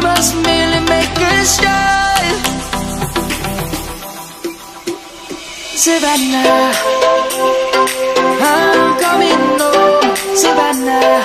must make a start. Savannah, I'm coming home. Savannah,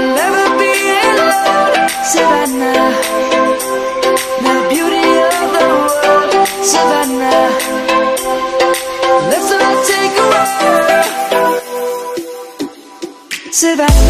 we'll never be alone. Savannah, the beauty of the world. Savannah. Savannah,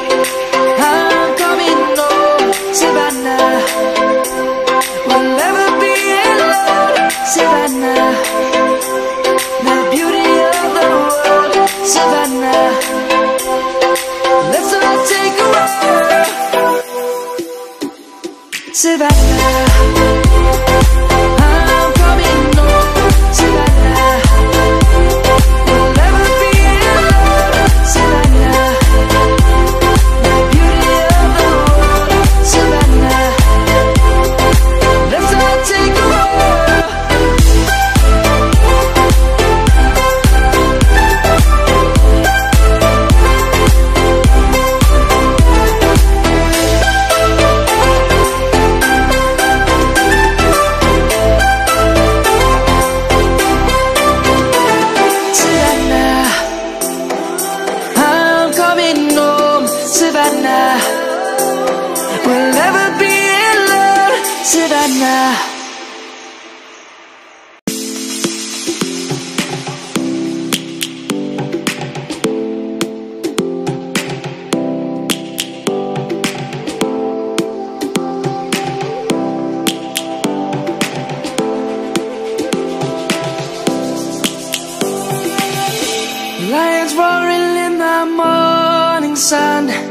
Walk, Savannah. We'll never be alone, Savannah. Lions roaring in the morning sun,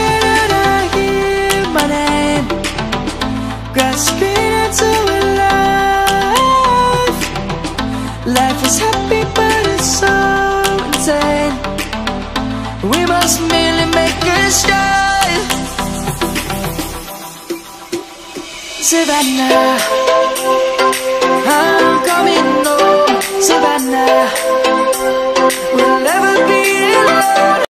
We must merely make a start. Savannah I'm coming home. Savannah.